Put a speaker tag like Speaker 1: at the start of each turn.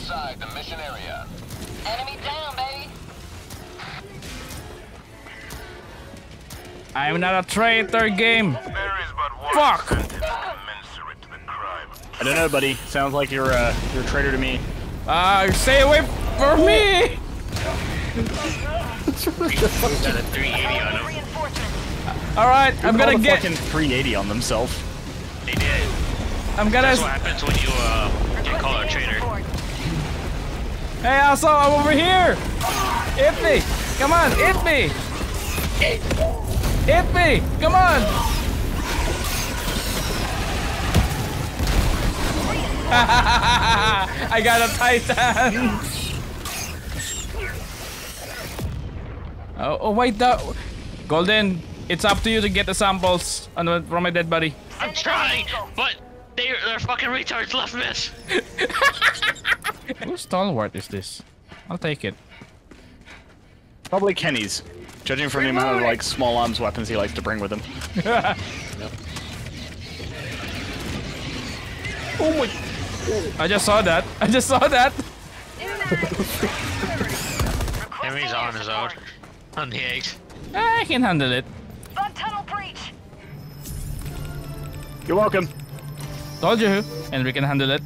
Speaker 1: outside the mission area.
Speaker 2: Enemy down, baby.
Speaker 3: I'm not a traitor game.
Speaker 4: There is but one
Speaker 3: Fuck.
Speaker 4: sentence commensurate to the crime.
Speaker 5: I don't know, buddy. Sounds like you're uh, you're a traitor to me.
Speaker 3: Uh, stay away from me!
Speaker 6: Got a 380 on him.
Speaker 2: Reinforcements.
Speaker 3: Alright, I'm gonna get.
Speaker 5: fucking 380 on themselves.
Speaker 6: They did.
Speaker 3: I'm gonna.
Speaker 6: That's what happens when you uh, get called a traitor.
Speaker 3: Hey, also, I'm over here! Hit me! Come on, hit me! Hit me! Come on! I got a Titan! Oh, oh wait, the Golden, it's up to you to get the samples on the- from my dead body.
Speaker 6: I'm trying, but they, they're fucking retards left miss.
Speaker 3: Whose stalwart is this? I'll take it.
Speaker 5: Probably Kenny's. Judging from the amount of like small arms weapons he likes to bring with him.
Speaker 3: Oh my! I just saw that. I just saw that.
Speaker 6: Enemy's on his own. On the eggs.
Speaker 3: I can handle it.
Speaker 2: Bug tunnel breach.
Speaker 5: You're welcome.
Speaker 3: Told you, and we can handle it.